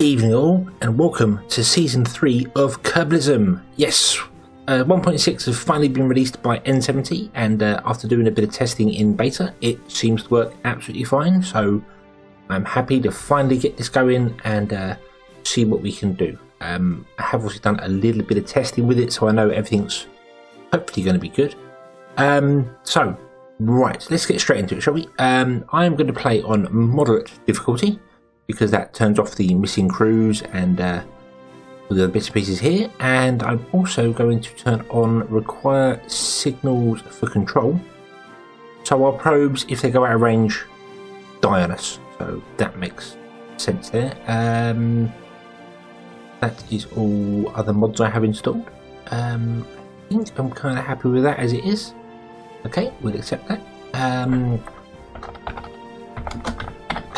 evening all, and welcome to season 3 of Kerbalism. Yes, uh, 1.6 has finally been released by N70, and uh, after doing a bit of testing in beta, it seems to work absolutely fine. So I'm happy to finally get this going and uh, see what we can do. Um, I have also done a little bit of testing with it, so I know everything's hopefully going to be good. Um, so, right, let's get straight into it, shall we? Um, I'm going to play on moderate difficulty because that turns off the missing crews and uh, the bits and pieces here. And I'm also going to turn on require signals for control. So our probes, if they go out of range, die on us. So that makes sense there. Um, that is all other mods I have installed. Um, I think I'm kind of happy with that as it is. Okay, we'll accept that. Um,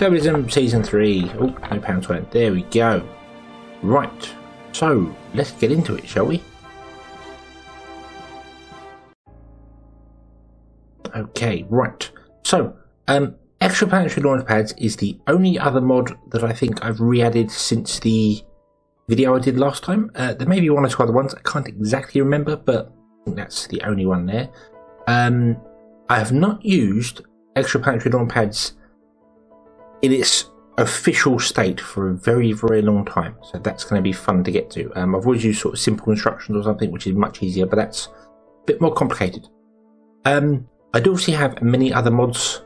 Kerbalism Season 3. Oh, no pound went. There we go. Right. So, let's get into it, shall we? Okay, right. So, um, Extra Planetary Launch Pads is the only other mod that I think I've re-added since the video I did last time. Uh, there may be one or two other ones. I can't exactly remember, but I think that's the only one there. Um, I have not used Extra Planetary Launch Pads in its official state for a very, very long time. So that's going to be fun to get to. Um, I've always used sort of simple instructions or something, which is much easier, but that's a bit more complicated. Um, I do also have many other mods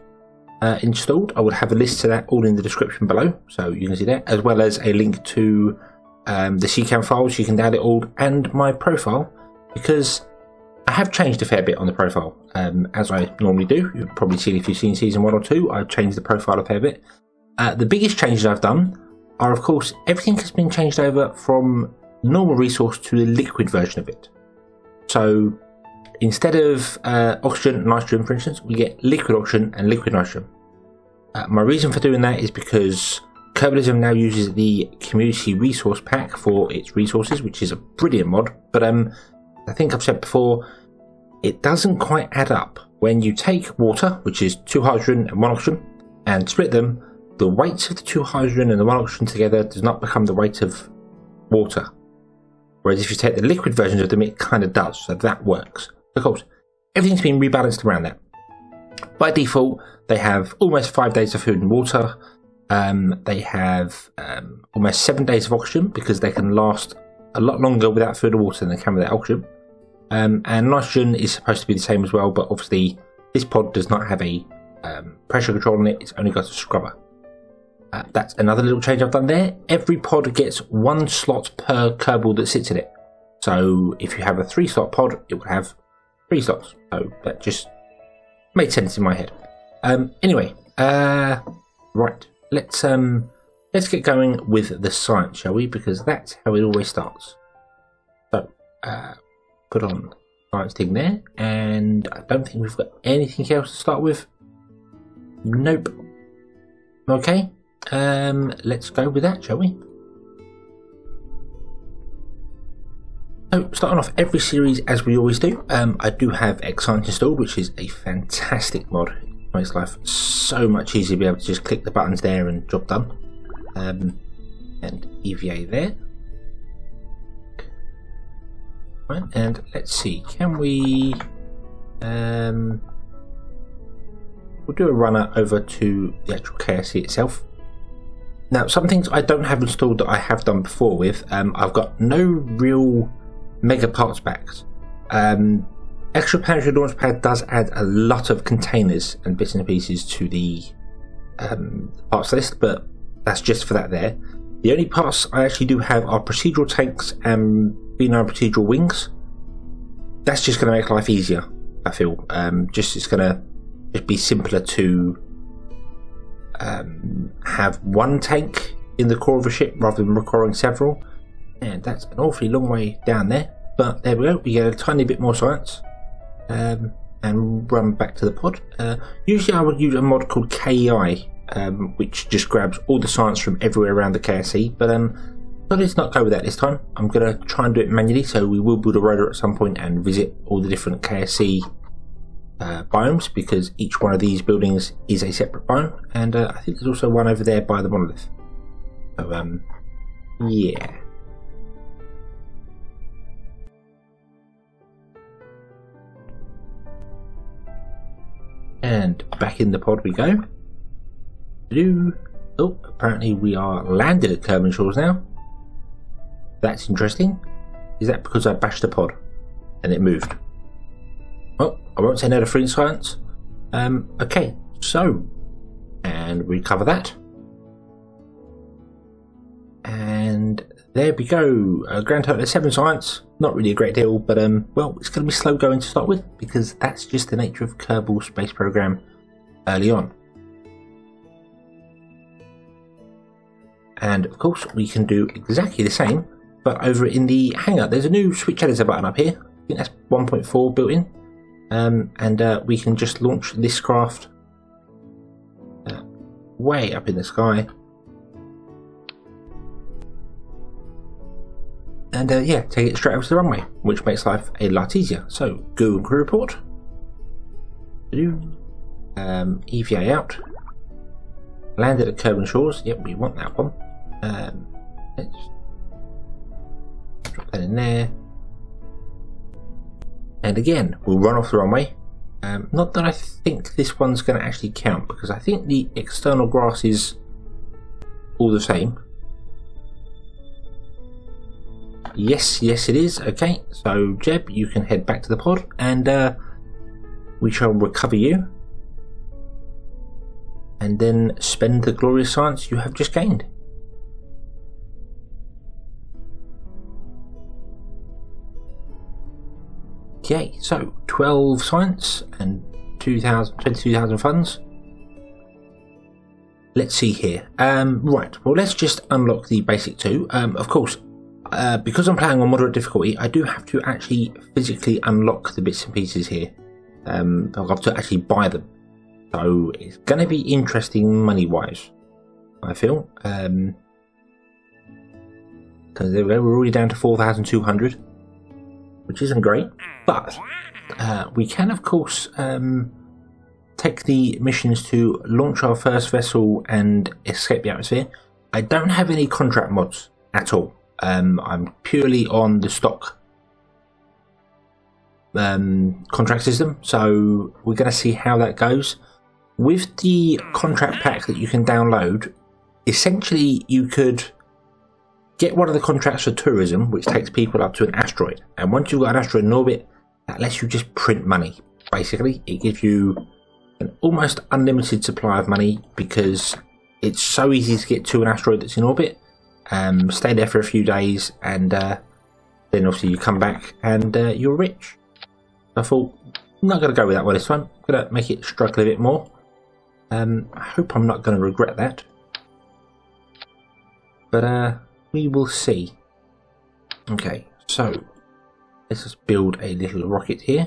uh, installed. I will have a list to that all in the description below, so you can see that, as well as a link to um, the CKAN files. You can download it all, and my profile, because I have changed a fair bit on the profile, um, as I normally do. You've probably seen if you've seen season one or two, I've changed the profile a fair bit. Uh, the biggest changes I've done are, of course, everything has been changed over from normal resource to the liquid version of it. So instead of uh, oxygen and nitrogen, for instance, we get liquid oxygen and liquid nitrogen. Uh, my reason for doing that is because Kerbalism now uses the community resource pack for its resources, which is a brilliant mod. But um, I think I've said before, it doesn't quite add up. When you take water, which is two hydrogen and one oxygen, and split them, the weight of the two hydrogen and the one oxygen together does not become the weight of water. Whereas if you take the liquid versions of them, it kind of does, so that works. Of course, everything's been rebalanced around that. By default, they have almost five days of food and water. Um, they have um, almost seven days of oxygen because they can last a lot longer without food and water than they can without oxygen. Um, and nitrogen is supposed to be the same as well, but obviously this pod does not have a um, pressure control on it. It's only got a scrubber. Uh, that's another little change I've done there. Every pod gets one slot per Kerbal that sits in it. So if you have a three slot pod, it will have three slots. So that just made sense in my head. Um, anyway, uh, right. Let's um, let's get going with the science, shall we? Because that's how it always starts. So uh, put on science thing there, and I don't think we've got anything else to start with. Nope. Okay. Um, let's go with that, shall we? So, starting off every series as we always do, um, I do have Excite installed, which is a fantastic mod. It makes life so much easier to be able to just click the buttons there and job done. Um, and EVA there. Right, and let's see, can we... Um, we'll do a runner over to the actual KSC itself. Now, some things I don't have installed that I have done before with, um, I've got no real mega parts packs. Um, Extra Planetary Launchpad does add a lot of containers and bits and pieces to the um, parts list, but that's just for that there. The only parts I actually do have are procedural tanks and B9 procedural wings. That's just going to make life easier, I feel. Um, just It's going to be simpler to um, have one tank in the core of a ship rather than requiring several. And that's an awfully long way down there. But there we go, we get a tiny bit more science. Um, and run back to the pod. Uh, usually I would use a mod called KEI, um, which just grabs all the science from everywhere around the KSC. But um, but let's not go with that this time. I'm going to try and do it manually, so we will build a rotor at some point and visit all the different KSC uh, biomes because each one of these buildings is a separate biome, and uh, I think there's also one over there by the monolith. So um, Yeah. And back in the pod we go. Oh, apparently we are landed at Kerbin Shores now. That's interesting. Is that because I bashed the pod and it moved? Well, I won't say no to free science. Um, okay, so, and we cover that. And there we go. A grand total of seven science. Not really a great deal, but um, well, it's going to be slow going to start with because that's just the nature of Kerbal Space Program early on. And of course, we can do exactly the same, but over in the Hangar, there's a new switch editor button up here. I think that's 1.4 built in, um, and uh, we can just launch this craft uh, way up in the sky and uh, yeah, take it straight over to the runway, which makes life a lot easier. So, go and crew report. Um, EVA out. Landed at Kerbin Shores. Yep, we want that one. Um, let's drop that in there. And again, we'll run off the runway. Um, not that I think this one's going to actually count, because I think the external grass is all the same. Yes, yes it is. Okay, so Jeb, you can head back to the pod and uh, we shall recover you and then spend the glorious science you have just gained. Okay, so 12 science and 2,000, 22,000 funds. Let's see here. Um, right, well, let's just unlock the basic two. Um, of course, uh, because I'm playing on moderate difficulty, I do have to actually physically unlock the bits and pieces here. Um, I've got to actually buy them. So it's going to be interesting money wise, I feel. Because um, we're already down to 4,200, which isn't great. But uh, we can, of course, um, take the missions to launch our first vessel and escape the atmosphere. I don't have any contract mods at all. Um, I'm purely on the stock um, contract system, so we're going to see how that goes. With the contract pack that you can download, essentially you could get one of the contracts for tourism, which takes people up to an asteroid. And once you've got an asteroid in orbit, that lets you just print money. Basically, it gives you an almost unlimited supply of money because it's so easy to get to an asteroid that's in orbit um, stay there for a few days, and uh, then obviously you come back and uh, you're rich. I thought, I'm not going to go with that one this time. I'm going to make it struggle a bit more. Um, I hope I'm not going to regret that. But uh, we will see. Okay, so let's just build a little rocket here.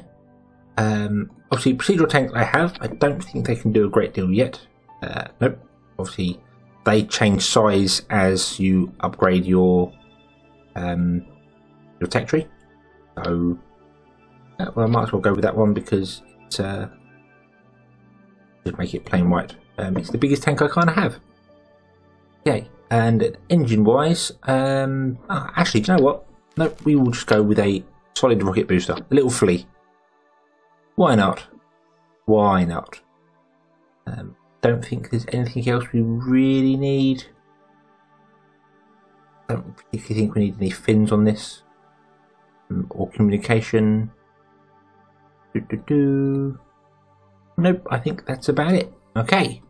Um, obviously, procedural tanks I have. I don't think they can do a great deal yet. Uh, nope. Obviously, they change size as you upgrade your um, your tech tree. So, uh, well, I might as well go with that one because it's uh, just make it plain white. Um, it's the biggest tank I kind of have. Okay, and engine wise, um, oh, actually, do you know what? No, we will just go with a solid rocket booster, a little flea. Why not? Why not? Um, don't think there's anything else we really need. Don't particularly think we need any fins on this. Um, or communication. Do, do, do. Nope, I think that's about it. Okay.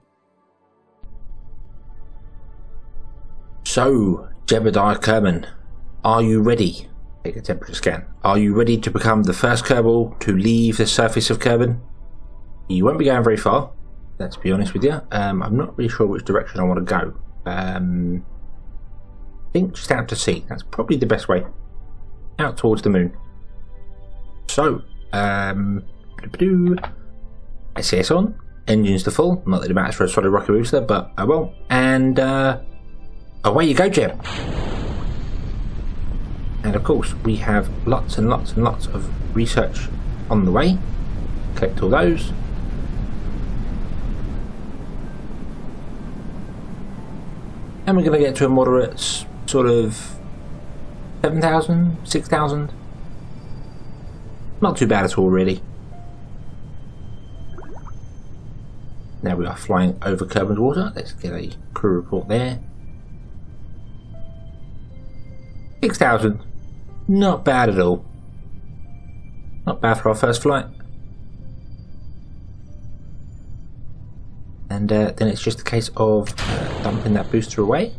So, Jebediah Kerman, are you ready? Take a temperature scan. Are you ready to become the first Kerbal to leave the surface of Kerbin? You won't be going very far let's be honest with you. Um, I'm not really sure which direction I want to go. Um, I think just out to sea. That's probably the best way. Out towards the moon. So, um, SAS on. Engines to full. Not that it matters for a solid rocket booster, but I won't. And uh, away you go, Jim. And of course, we have lots and lots and lots of research on the way. Collect all those. and we're going to get to a moderate sort of 7,000, 6,000. Not too bad at all, really. Now we are flying over Kerbin's water. Let's get a crew report there. 6,000. Not bad at all. Not bad for our first flight. And uh, then it's just a case of uh, dumping that booster away.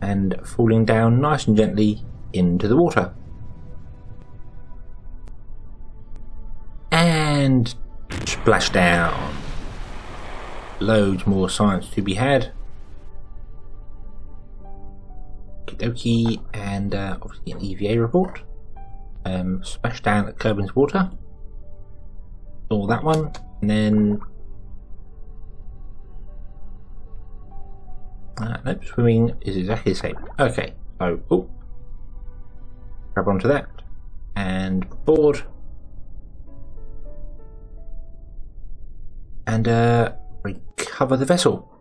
And falling down nice and gently into the water. And splash down. Loads more science to be had. Okie and uh, obviously an EVA report. Um, splash down at Kerbin's water. All that one, and then uh, nope, swimming is exactly the same. Okay, so oh, grab onto that and board, and uh, recover the vessel.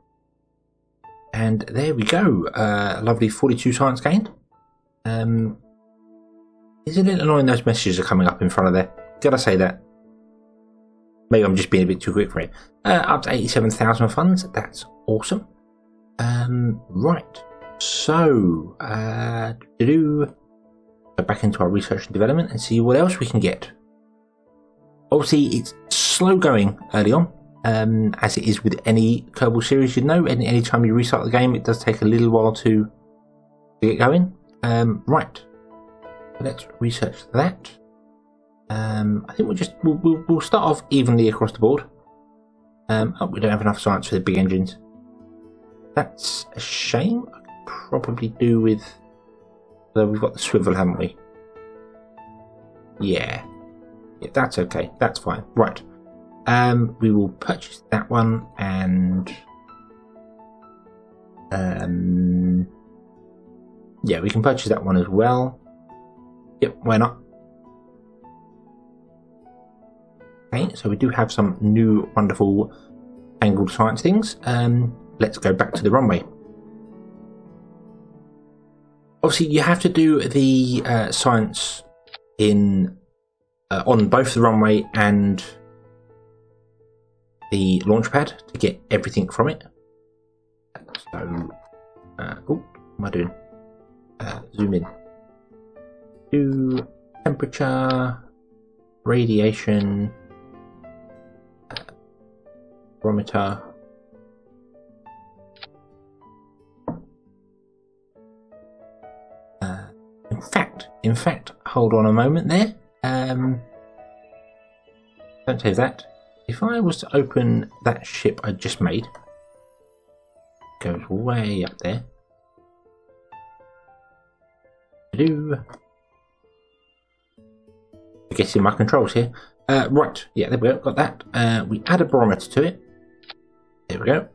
And there we go. Uh, lovely 42 science gained. Um, isn't it annoying those messages are coming up in front of there? Did I say that? Maybe I'm just being a bit too quick for it. Uh, up to 87,000 funds. That's awesome. Um, right. So, uh, do go back into our research and development and see what else we can get. Obviously, it's slow going early on um, as it is with any Kerbal series, you know. Any time you restart the game, it does take a little while to, to get going. Um, right, let's research that. Um, I think we'll just we'll, we'll, we'll, start off evenly across the board. Um, oh, we don't have enough science for the big engines. That's a shame. I could probably do with. Though we've got the swivel, haven't we? Yeah. Yeah, that's okay. That's fine. Right. Um, we will purchase that one and um, yeah, we can purchase that one as well. Yep, why not? Okay, so we do have some new wonderful angled science things. Um, let's go back to the runway. Obviously, you have to do the uh, science in uh, on both the runway and the launch pad to get everything from it. So, uh, oh, am I doing? Uh, zoom in. Do temperature, radiation, uh, barometer. Uh, in fact, in fact, hold on a moment there. Um, don't save that. If I was to open that ship I just made, goes way up there. Do I'm guessing my controls here. Uh, right, yeah, there we go, got that. Uh, we add a barometer to it. There we go.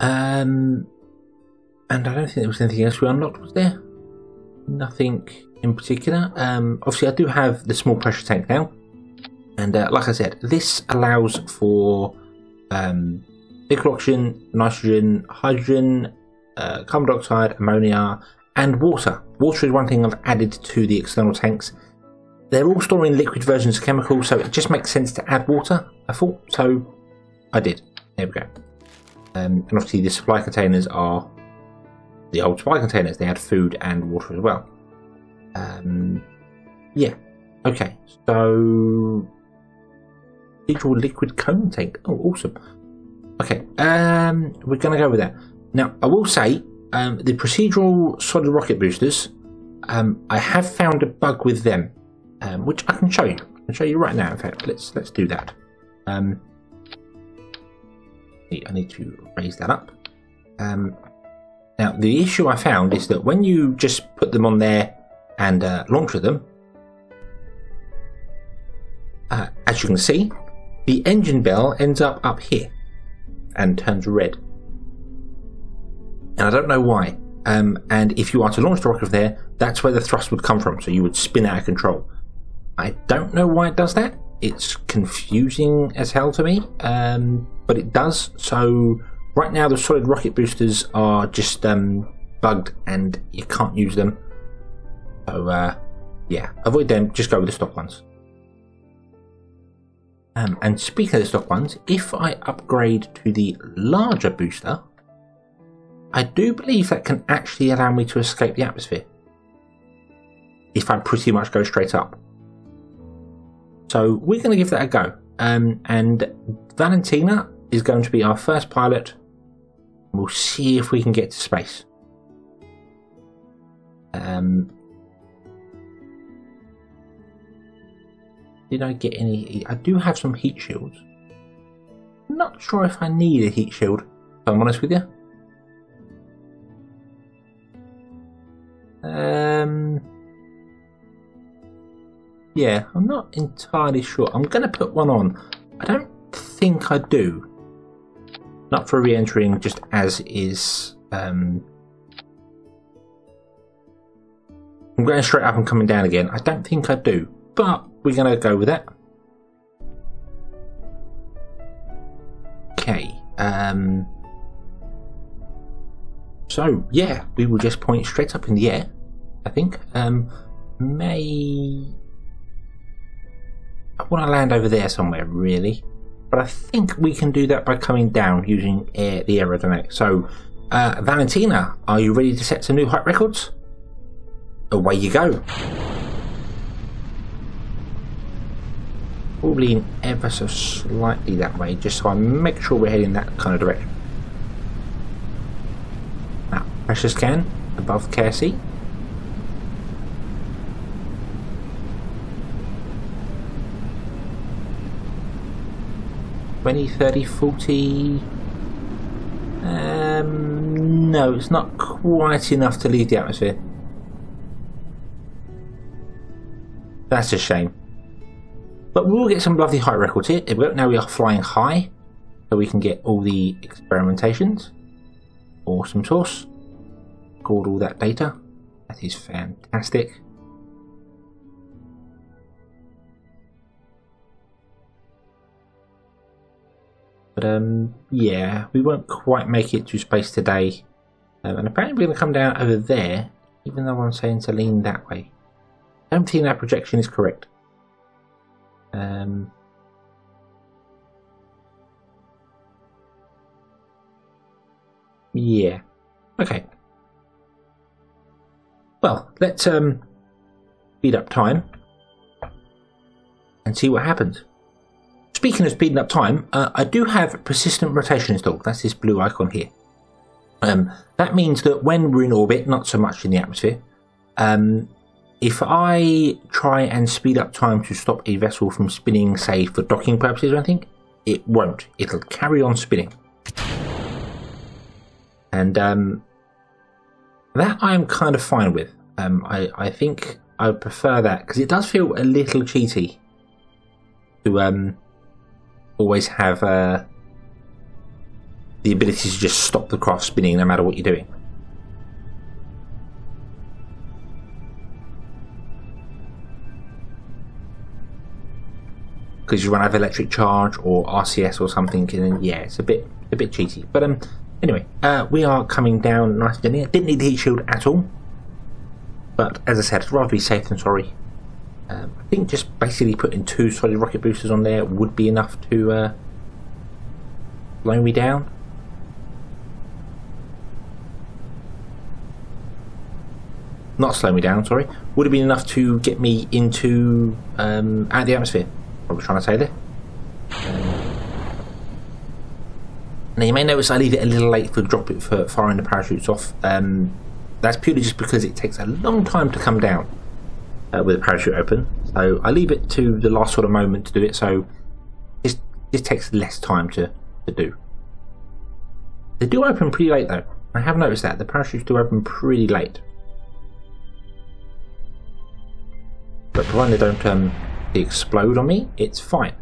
Um, and I don't think there was anything else we unlocked, was there? Nothing in particular. Um, obviously, I do have the small pressure tank now. And uh, like I said, this allows for um, liquid oxygen, nitrogen, hydrogen, uh, carbon dioxide, ammonia, and water. Water is one thing I've added to the external tanks. They're all storing liquid versions of chemicals, so it just makes sense to add water, I thought. So I did. There we go. Um, and obviously, the supply containers are the old supply containers. They had food and water as well. Um, yeah. Okay. So Procedural liquid cone tank. Oh, awesome. Okay, um, we're going to go with that. Now, I will say, um, the procedural solid rocket boosters, um, I have found a bug with them, um, which I can show you. I can show you right now. In fact, let's let's do that. Um, I need to raise that up. Um, now, the issue I found is that when you just put them on there and uh, launch them, uh, as you can see, the engine bell ends up up here and turns red. And I don't know why. Um, and if you are to launch the rocket there, that's where the thrust would come from, so you would spin out of control. I don't know why it does that. It's confusing as hell to me. Um, but it does. So right now the solid rocket boosters are just um, bugged and you can't use them. So uh, yeah, avoid them. Just go with the stock ones. Um, and speaking of the stock ones, if I upgrade to the larger booster, I do believe that can actually allow me to escape the atmosphere. If I pretty much go straight up. So we're going to give that a go. Um, and Valentina is going to be our first pilot. We'll see if we can get to space. Um, did I get any? I do have some heat shields. Not sure if I need a heat shield, if I'm honest with you. Um, yeah, I'm not entirely sure. I'm going to put one on. I don't think I do. Not for re-entering just as is. Um, I'm going straight up and coming down again. I don't think I do, but we're going to go with that. Okay. Um, so, yeah, we will just point straight up in the air, I think. Um, may... I want to land over there somewhere, really. But I think we can do that by coming down using air, the aerodynamic. So, uh, Valentina, are you ready to set some new height records? Away you go. Probably in ever so slightly that way, just so I make sure we're heading that kind of direction. Now, pressure scan above KSC. 20, 30, 40... Um, no, it's not quite enough to leave the atmosphere. That's a shame. But we will get some lovely height records here. Now we are flying high, so we can get all the experimentations. Awesome source. Record all that data. That is fantastic. But um, yeah, we won't quite make it to space today. Um, and apparently we're going to come down over there, even though I'm saying to lean that way. I don't think that projection is correct. Um, yeah. Okay. Well, let's um, speed up time and see what happens. Speaking of speeding up time, uh, I do have persistent rotation installed. That's this blue icon here. Um, that means that when we're in orbit, not so much in the atmosphere, um, if I try and speed up time to stop a vessel from spinning, say for docking purposes or anything, it won't. It'll carry on spinning. And um, that I'm kind of fine with. Um, I, I think I prefer that because it does feel a little cheaty to um, always have uh, the ability to just stop the craft spinning no matter what you're doing. Because you run out of electric charge or RCS or something, and yeah, it's a bit a bit cheaty. But um, anyway, uh, we are coming down nice and. Didn't need the heat shield at all, but as I said, I'd rather be safe than sorry. Um, I think just basically putting two solid rocket boosters on there would be enough to uh, slow me down. Not slow me down, sorry. Would have been enough to get me into um, out of the atmosphere. What was trying to say there. Now you may notice I leave it a little late for drop it for firing the parachutes off. Um, that's purely just because it takes a long time to come down uh, with a parachute open. So I leave it to the last sort of moment to do it. So this this takes less time to to do. They do open pretty late though. I have noticed that the parachutes do open pretty late. But provided they don't um, explode on me, it's fine.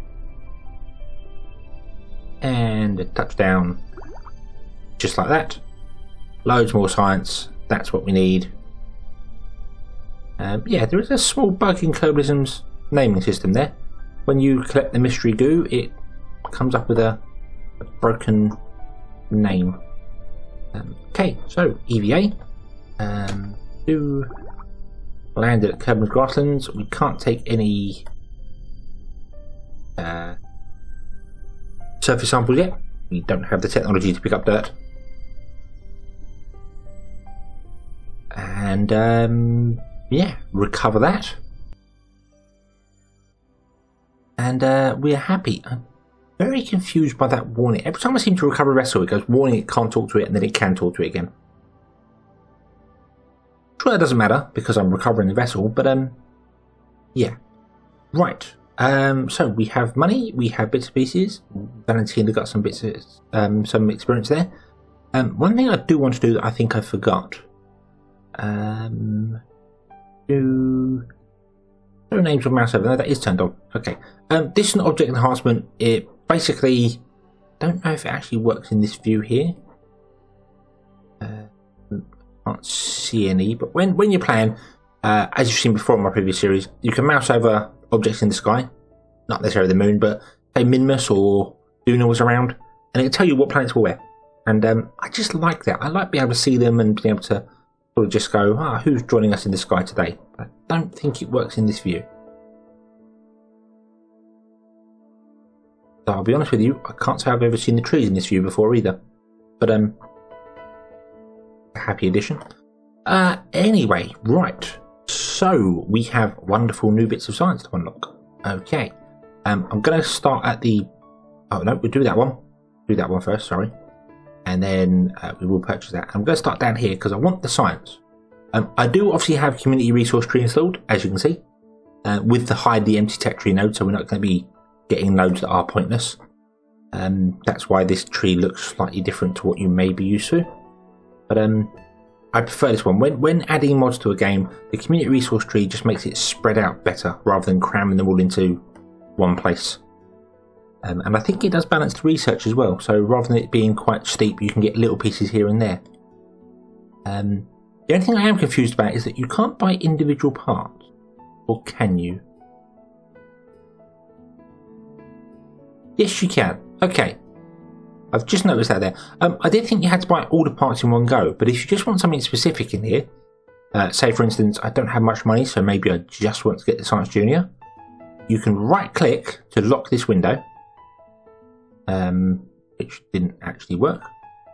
And a touchdown, just like that. Loads more science. That's what we need. Um, yeah, there is a small bug in Kerbalism's naming system there. When you collect the mystery goo, it comes up with a, a broken name. Um, okay, so EVA. Um, do land at Kerbin's Grasslands. We can't take any uh, surface samples yet. We don't have the technology to pick up dirt. And um, yeah, recover that. And uh, we're happy. I'm very confused by that warning. Every time I seem to recover a vessel, it goes warning it can't talk to it, and then it can talk to it again. Sure, that doesn't matter because I'm recovering the vessel, but um, yeah. Right. Um, so we have money, we have bits and pieces. Valentina got some bits, of, um, some experience there. Um, one thing I do want to do that I think I forgot. Um, do names of mouse over there. That is turned on. Okay. Um, this is an object enhancement. It basically don't know if it actually works in this view here. Uh, can't see any, but when when you're playing, uh, as you've seen before in my previous series, you can mouse over objects in the sky, not necessarily the moon, but say Minmus or Duna was around, and it'll tell you what planets were where. And um, I just like that. I like being able to see them and being able to sort of just go, ah, who's joining us in the sky today? But I don't think it works in this view. So I'll be honest with you, I can't say I've ever seen the trees in this view before either. But um, happy addition. Uh, anyway, right. So we have wonderful new bits of science to unlock. Okay. Um, I'm going to start at the. Oh no, we'll do that one. Do that one first. Sorry, and then uh, we will purchase that. I'm going to start down here because I want the science. Um, I do obviously have community resource tree installed, as you can see, uh, with the hide the empty tech tree node, so we're not going to be getting nodes that are pointless. Um, that's why this tree looks slightly different to what you may be used to. But um, I prefer this one. When, when adding mods to a game, the community resource tree just makes it spread out better rather than cramming them all into one place. Um, and I think it does balance the research as well. So rather than it being quite steep, you can get little pieces here and there. Um, the only thing I am confused about is that you can't buy individual parts. Or can you? Yes, you can. Okay. I've just noticed that there. Um, I did think you had to buy all the parts in one go, but if you just want something specific in here, uh, say for instance, I don't have much money, so maybe I just want to get the Science Junior, you can right click to lock this window, um, which didn't actually work.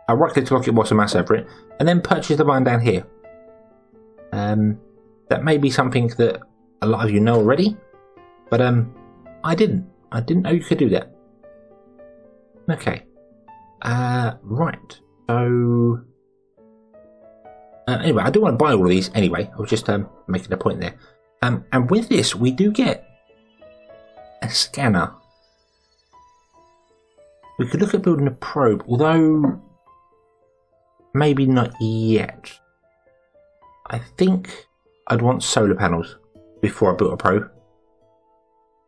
I right click to lock it whilst I mouse over it, and then purchase the one down here. Um, that may be something that a lot of you know already, but um, I didn't. I didn't know you could do that. Okay. Uh, right. So. Uh, anyway, I do want to buy all of these anyway. I was just um, making a point there. Um, and with this, we do get a scanner. We could look at building a probe, although maybe not yet. I think I'd want solar panels before I built a probe.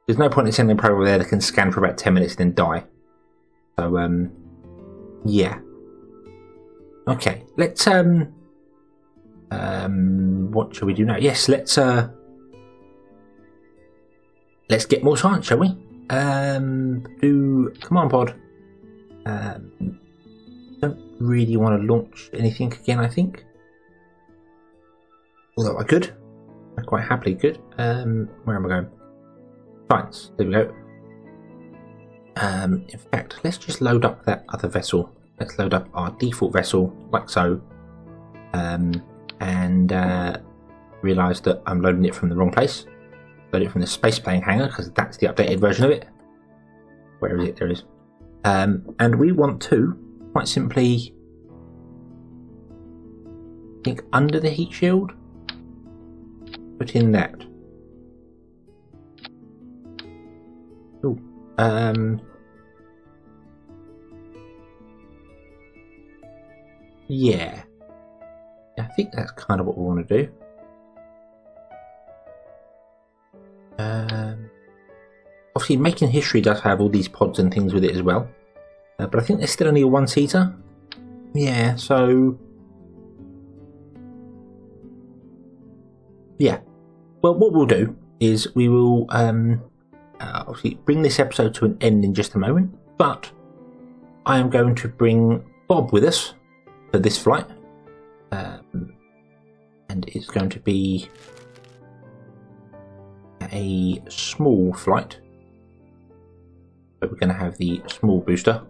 There's no point in sending a probe over there that can scan for about 10 minutes and then die. So, um, yeah. Okay, let's, um, um, what shall we do now? Yes, let's, uh, let's get more science, shall we? Um, do come on, pod. Um, don't really want to launch anything again, I think. Although I could. I quite happily could. Um, where am I going? Science. There we go. Um, in fact, let's just load up that other vessel. Let's load up our default vessel, like so. Um, and uh, realise that I'm loading it from the wrong place. Load it from the space plane hangar, because that's the updated version of it. Where is it? There it is. Um, and we want to, quite simply, think under the heat shield, put in that. Um, yeah. I think that's kind of what we want to do. Um, obviously, making history does have all these pods and things with it as well, uh, but I think there's still only a one-seater. Yeah, so yeah. Well, what we'll do is we will um, uh, obviously bring this episode to an end in just a moment, but I am going to bring Bob with us for this flight. Um, and it's going to be a small flight. So we're going to have the small booster.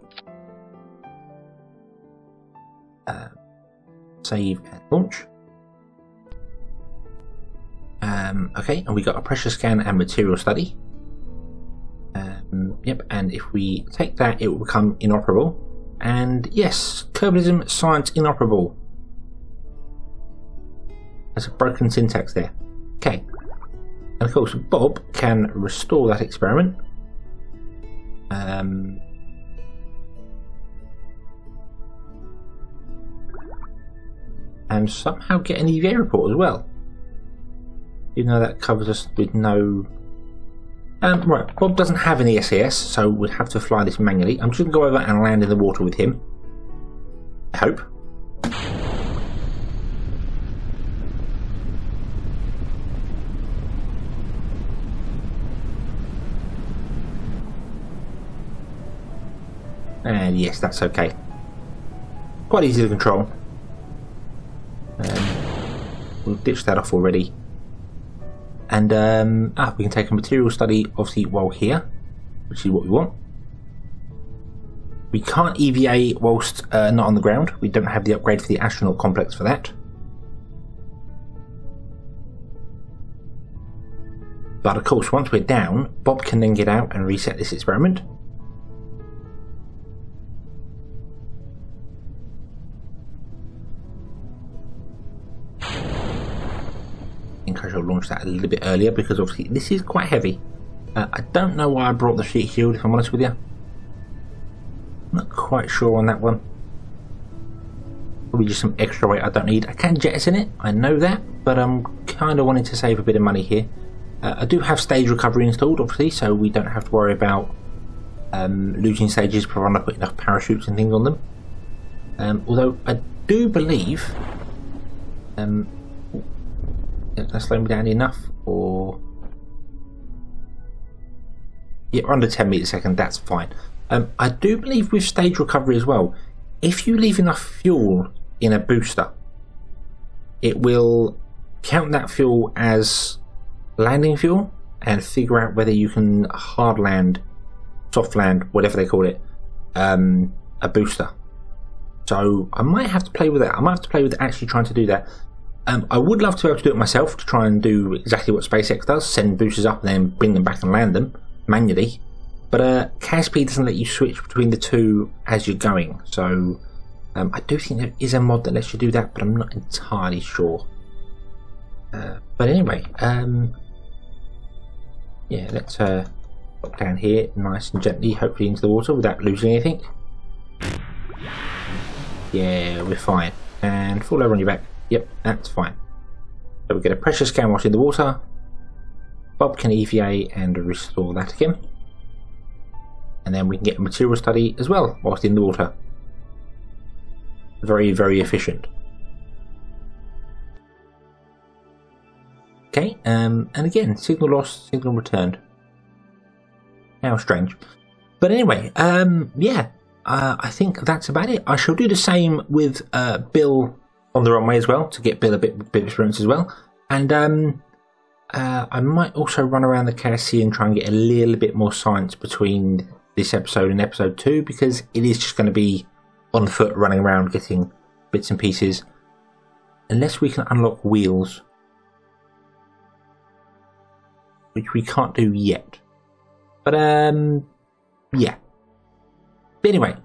Uh, save and launch. Um, okay, and we got a pressure scan and material study. Um, yep, and if we take that, it will become inoperable. And yes, Kerbalism science inoperable. There's a broken syntax there. Okay. And of course, Bob can restore that experiment. Um, and somehow get an EVA report as well. Even though that covers us with no... Um, right, Bob doesn't have any SAS, so we'll have to fly this manually. I'm just going to go over and land in the water with him. I hope. And yes, that's okay. Quite easy to control. Um, we'll ditch that off already. And um, ah, we can take a material study, obviously, while here, which is what we want. We can't EVA whilst uh, not on the ground. We don't have the upgrade for the astronaut complex for that. But of course, once we're down, Bob can then get out and reset this experiment. Launch that a little bit earlier because obviously this is quite heavy. Uh, I don't know why I brought the sheet shield if I'm honest with you. Not quite sure on that one. Probably just some extra weight I don't need. I can jettison it, I know that, but I'm kind of wanting to save a bit of money here. Uh, I do have stage recovery installed, obviously, so we don't have to worry about um, losing stages provided I put enough parachutes and things on them. Um, although I do believe um, that slow me down enough or yeah under 10 meters a second that's fine. Um, I do believe with stage recovery as well if you leave enough fuel in a booster it will count that fuel as landing fuel and figure out whether you can hard land soft land whatever they call it um, a booster. So I might have to play with that. I might have to play with actually trying to do that um, I would love to be able to do it myself to try and do exactly what SpaceX does send boosters up and then bring them back and land them manually. But uh, Casp doesn't let you switch between the two as you're going. So um, I do think there is a mod that lets you do that, but I'm not entirely sure. Uh, but anyway, um, yeah, let's uh, drop down here nice and gently, hopefully into the water without losing anything. Yeah, we're fine. And fall over on your back. Yep, that's fine. So we get a pressure scan whilst in the water. Bob can EVA and restore that again. And then we can get a material study as well whilst in the water. Very, very efficient. Okay, um, and again, signal lost, signal returned. How strange. But anyway, um, yeah, uh, I think that's about it. I shall do the same with uh, Bill on the runway as well to get Bill a bit, bit of experience as well. And um, uh, I might also run around the KSC and try and get a little bit more science between this episode and episode two because it is just going to be on foot running around getting bits and pieces. Unless we can unlock wheels, which we can't do yet. But um, yeah. But anyway,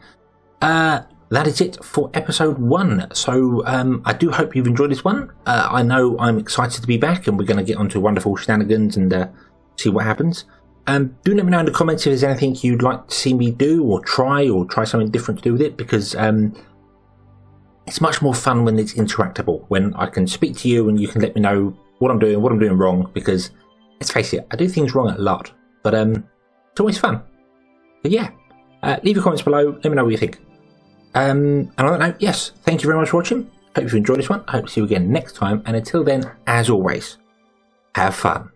uh, that is it for episode one. So um, I do hope you've enjoyed this one. Uh, I know I'm excited to be back, and we're going to get onto wonderful shenanigans and uh, see what happens. Um, do let me know in the comments if there's anything you'd like to see me do or try, or try something different to do with it, because um, it's much more fun when it's interactable. When I can speak to you and you can let me know what I'm doing, what I'm doing wrong. Because let's face it, I do things wrong a lot, but um, it's always fun. But yeah, uh, leave your comments below. Let me know what you think. Um, and on that note, yes, thank you very much for watching. Hope you enjoyed this one. I hope to see you again next time. And until then, as always, have fun.